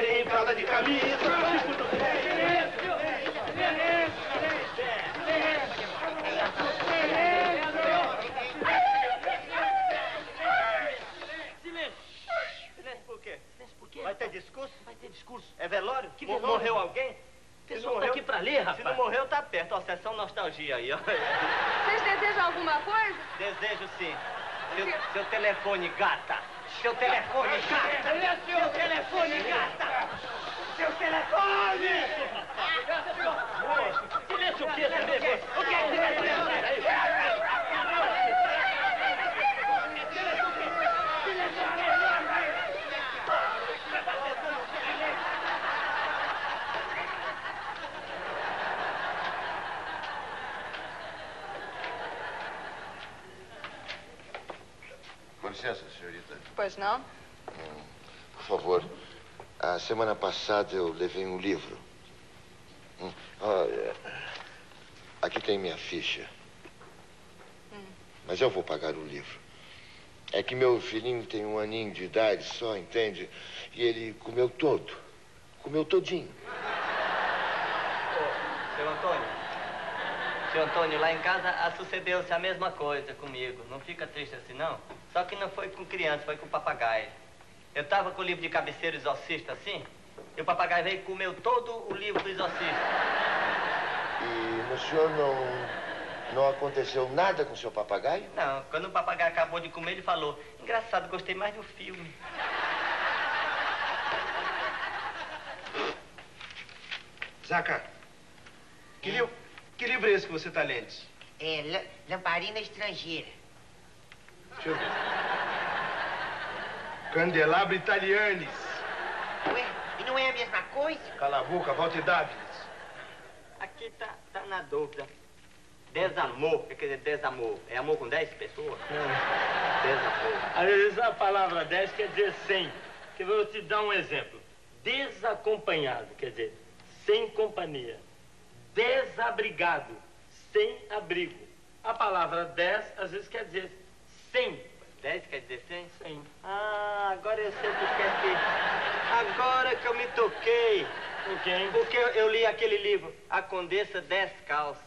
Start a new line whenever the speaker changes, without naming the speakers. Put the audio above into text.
camisa.
Silêncio. Silêncio por quê?
Silêncio, por quê?
Vai ter discurso?
Vai ter discurso.
É velório?
Que velório?
Morreu alguém?
O pessoal tá
morreu-
aqui pra ler, rapaz.
Se não morreu, tá perto. Ó, sessão nostalgia aí, ó.
Vocês desejam alguma coisa?
Desejo sim. Seu, seu telefone, gata. Seu telefone, gata. Seu telefone, gata. Seu telefone!
Silêncio o quê, também? O que é que você vai fazer?
Com licença, senhorita.
Pois não?
Por favor. A semana passada eu levei um livro. Hum, Olha, aqui tem minha ficha. Mas eu vou pagar o livro. É que meu filhinho tem um aninho de idade só, entende? E ele comeu todo. Comeu todinho.
Seu Antônio. Seu Antônio, lá em casa sucedeu-se a mesma coisa comigo. Não fica triste assim, não? Só que não foi com criança, foi com papagaio. Eu tava com o livro de cabeceiro exorcista assim, e o papagaio veio e comeu todo o livro do exorcista.
E no senhor não, não aconteceu nada com seu papagaio?
Não, quando o papagaio acabou de comer, ele falou: Engraçado, gostei mais do filme.
Zaca, que, livro, que livro é esse que você está lendo?
É, la- lamparina estrangeira.
Deixa eu ver. Candelabro Italianis.
Ué, e não é a mesma coisa?
Cala a boca, Walter Davids.
Aqui tá, tá na dúvida. Desamor, quer dizer desamor? É amor com 10 pessoas? Desamor.
Às vezes a palavra 10 quer dizer sem. Que eu vou te dar um exemplo. Desacompanhado, quer dizer, sem companhia. Desabrigado, sem abrigo. A palavra 10 às vezes quer dizer sem.
10 quer dizer 100?
Sem.
Ah, agora eu sei o que quer dizer. Agora que eu me toquei.
Ok?
Porque eu, eu li aquele livro, A Condessa Descalça.